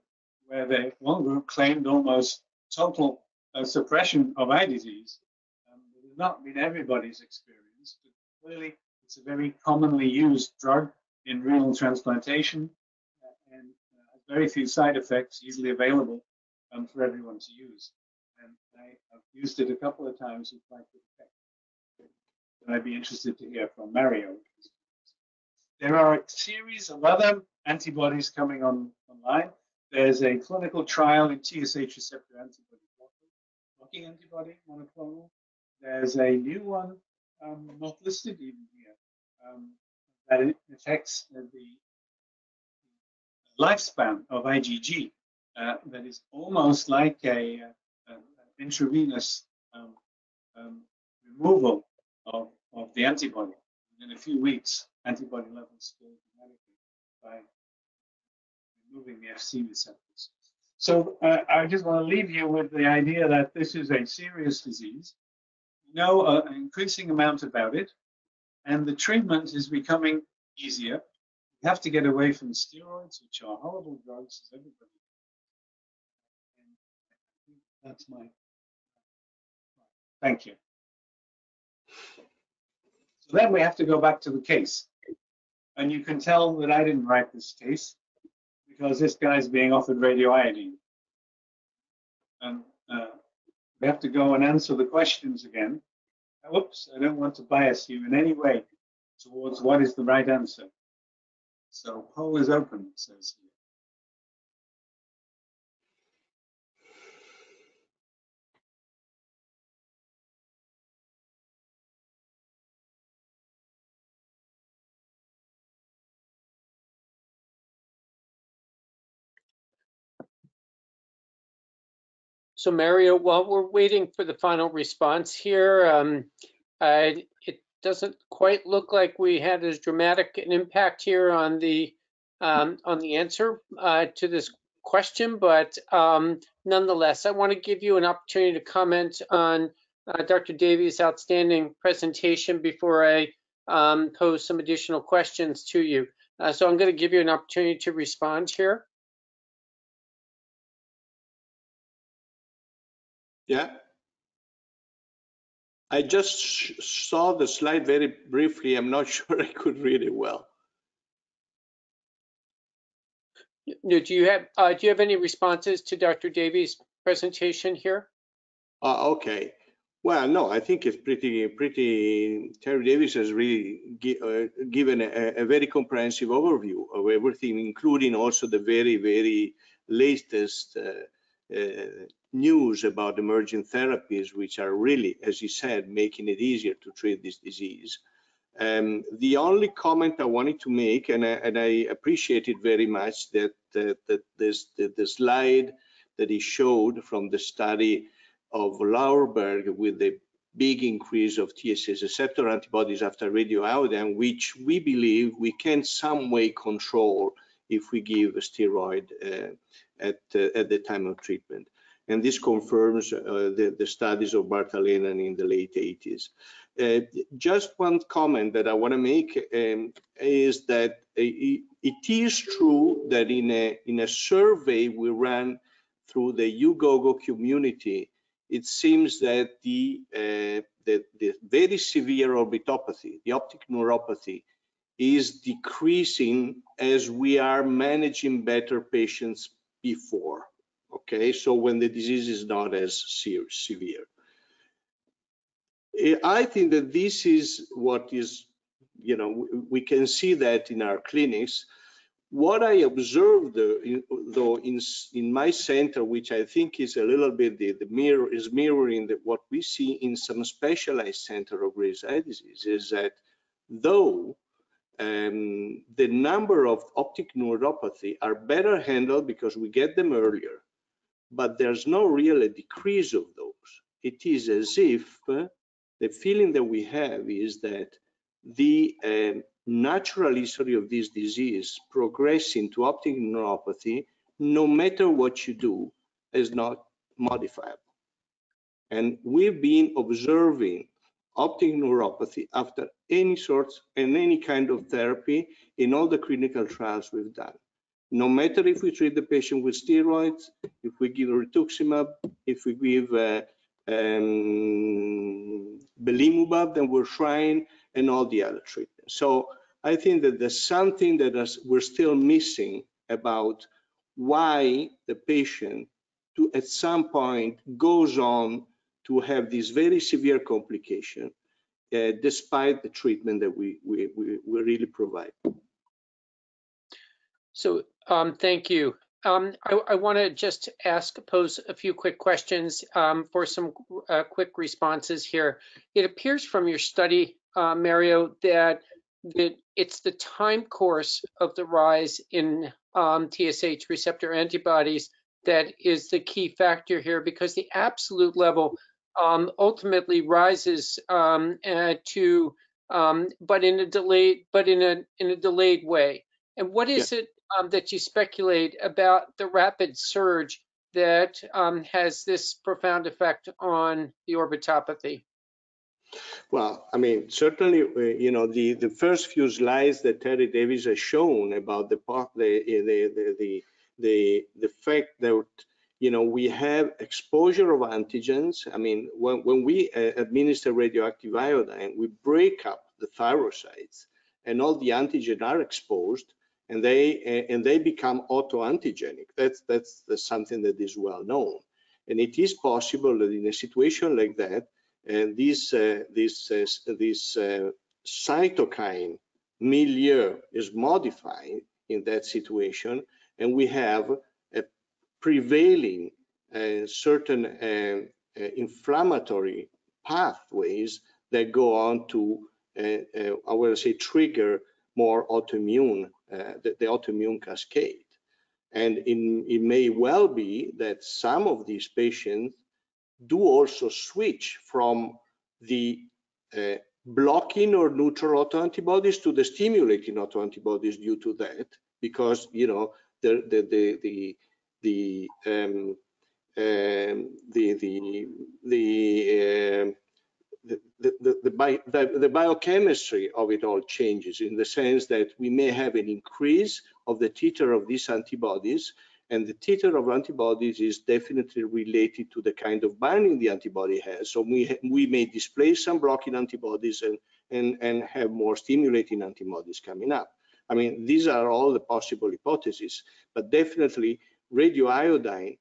where the one group claimed almost total uh, suppression of eye disease. Um, it has not been everybody's experience, but clearly it's a very commonly used drug in renal transplantation and uh, has very few side effects, easily available um, for everyone to use. And I, have used it a couple of times with effect. And I'd be interested to hear from Mario. There are a series of other antibodies coming on online. There's a clinical trial in TSH receptor antibody blocking antibody, monoclonal. There's a new one, um, not listed even here, um, that it affects the lifespan of IgG. Uh, that is almost like a, a, a intravenous um, um, removal of, of the antibody. Within a few weeks, antibody levels go dramatically by removing the FC receptors. So uh, I just want to leave you with the idea that this is a serious disease. We know uh, an increasing amount about it, and the treatment is becoming easier. We have to get away from steroids, which are horrible drugs, as everybody. And that's my. Thank you. So then we have to go back to the case. And you can tell that I didn't write this case because this guy's being offered radioiodine. And uh, we have to go and answer the questions again. Whoops, I don't want to bias you in any way towards what is the right answer. So poll is open, says here. So Mario, while we're waiting for the final response here, um, uh, it doesn't quite look like we had as dramatic an impact here on the um, on the answer uh, to this question, but um, nonetheless, I want to give you an opportunity to comment on uh, Dr. Davies' outstanding presentation before I um, pose some additional questions to you. Uh, so I'm going to give you an opportunity to respond here. Yeah. I just sh- saw the slide very briefly. I'm not sure I could read it well. Do you have, uh, do you have any responses to Dr. Davies' presentation here? Uh, okay. Well, no, I think it's pretty, pretty, Terry Davies has really gi- uh, given a, a very comprehensive overview of everything, including also the very, very latest uh, news about emerging therapies, which are really, as you said, making it easier to treat this disease. Um, the only comment I wanted to make, and I, and I appreciate it very much, that, that, that this, the, the slide that he showed from the study of Laurberg with the big increase of TSH receptor antibodies after radioiodine, which we believe we can some way control if we give a steroid uh, at, uh, at the time of treatment. And this confirms uh, the, the, studies of Bartalena in the late 80s. Uh, just one comment that I want to make um, is that it, it is true that in a, in a survey we ran through the EUGOGO community, it seems that the, uh, the, the, very severe orbitopathy, the optic neuropathy, is decreasing as we are managing better patients before. Okay, so when the disease is not as severe. Eh, I think that this is what is, you know, we can see that in our clinics what I observed, uh, though, in, in my center, which I think is a little bit the, the mirror is mirroring the, what we see in some specialized center of eye disease, is that though um, the number of optic neuropathy are better handled because we get them earlier, but there's no real decrease of those. It is as if uh, the feeling that we have is that the um, natural history of this disease progressing to optic neuropathy, no matter what you do, is not modifiable. And we've been observing optic neuropathy after any sort and any kind of therapy in all the clinical trials we've done. No matter if we treat the patient with steroids, if we give rituximab, if we give uh, um, belimumab, then we're trying, and all the other treatments. So I think that there's something that we're still missing about why the patient to at some point goes on to have this very severe complication uh, despite the treatment that we, we, we, we really provide. So um, thank you. Um, I, I want to just ask, pose a few quick questions um, for some uh, quick responses here. It appears from your study, uh, Mario, that that it's the time course of the rise in um, TSH receptor antibodies that is the key factor here because the absolute level um, ultimately rises um, uh, to, um, but in a delayed, but in a in a delayed way. And what is yeah. it um, that you speculate about the rapid surge that um, has this profound effect on the orbitopathy? Well, I mean, certainly, uh, you know, the, the first few slides that Terry Davies has shown about the the the the the, the fact that you know we have exposure of antigens. I mean, when when we uh, administer radioactive iodine, we break up the thyrocytes, and all the antigen are exposed, and they uh, and they become autoantigenic. That's that's, that's something that is well known, and it is possible that in a situation like that and this uh, this uh, this uh, cytokine milieu is modified in that situation, and we have prevailing uh, certain uh, uh, inflammatory pathways that go on to, I will say, trigger more autoimmune, the, the, autoimmune cascade. And in, it may well be that some of these patients do also switch from the uh, blocking or neutral autoantibodies to the stimulating autoantibodies due to that, because you know the the the the the um, um, the the the, um, the, the, the, the, the, biochemistry of it all changes in the sense that we may have an increase of the titer of these antibodies and the titer of antibodies is definitely related to the kind of binding the antibody has. So we, we may displace some blocking antibodies and, and, and have more stimulating antibodies coming up. I mean, these are all the possible hypotheses, but definitely radioiodine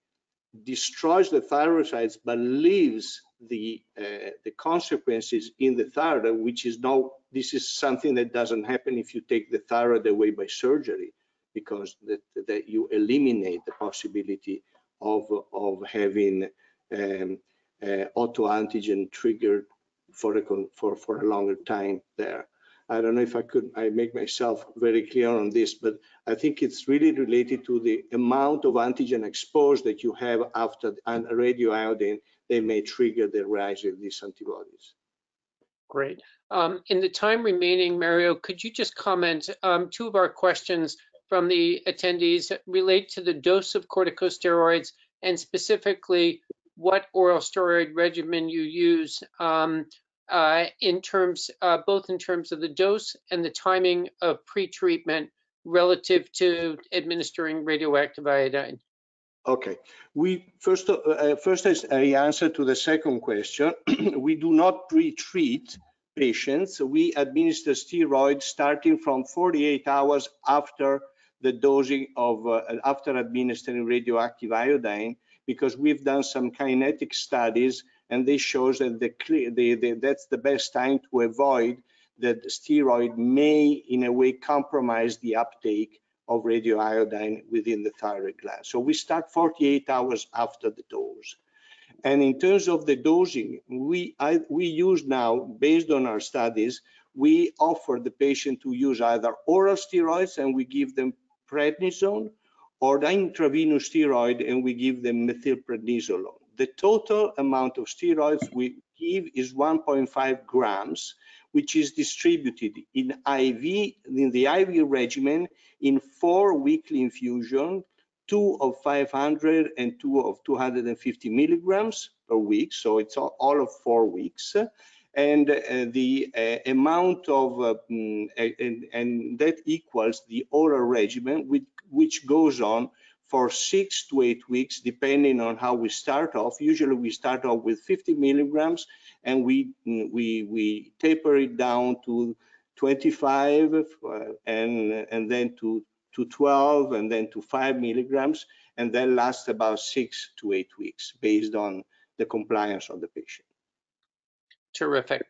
destroys the thyrocytes but leaves the uh, the consequences in the thyroid, which is now this is something that doesn't happen if you take the thyroid away by surgery because that, that you eliminate the possibility of, of having um, uh, autoantigen triggered for a, for, for a longer time there. I don't know if I could, I make myself very clear on this, but I think it's really related to the amount of antigen exposed that you have after an radioiodine, they may trigger the rise of these antibodies. Great. Um, in the time remaining, Mario, could you just comment, um, two of our questions from the attendees relate to the dose of corticosteroids and specifically what oral steroid regimen you use um, uh, in terms, uh, both in terms of the dose and the timing of pre-treatment relative to administering radioactive iodine. Okay, we first, uh, uh, first as answer to the second question, we do not pre-treat patients. We administer steroids starting from 48 hours after the dosing of, uh, after administering radioactive iodine, because we've done some kinetic studies and this shows that the, the, the that's the best time to avoid that steroid may in a way compromise the uptake of radioiodine within the thyroid gland. So we start 48 hours after the dose. And in terms of the dosing, we, I, we use now, based on our studies, we offer the patient to use either oral steroids and we give them prednisone or the intravenous steroid and we give them methylprednisolone. The total amount of steroids we give is 1.5 grams, which is distributed in IV, in the IV regimen in four weekly infusion, two of 500 and two of 250 milligrams per week. So it's all, all of four weeks. And uh, the uh, amount of, uh, mm, and, and, that equals the oral regimen, which, which goes on for six to eight weeks, depending on how we start off. Usually we start off with 50 milligrams and we, we, we taper it down to 25 uh, and, and then to, to 12 and then to five milligrams and then lasts about six to eight weeks based on the compliance of the patient. Terrific.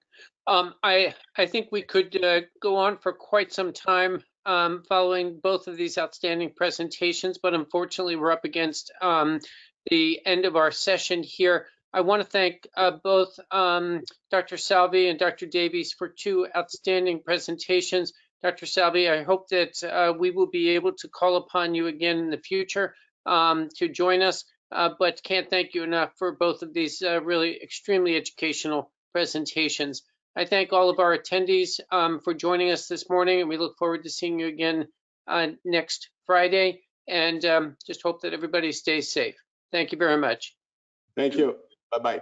Um, I, I think we could uh, go on for quite some time um, following both of these outstanding presentations, but unfortunately we're up against um, the end of our session here. I want to thank uh, both um, Dr. Salvi and Dr. Davies for two outstanding presentations. Dr. Salvi, I hope that uh, we will be able to call upon you again in the future um, to join us, uh, but can't thank you enough for both of these uh, really extremely educational presentations. I thank all of our attendees um, for joining us this morning, and we look forward to seeing you again uh, next Friday. And um, just hope that everybody stays safe. Thank you very much. Thank you. Bye-bye.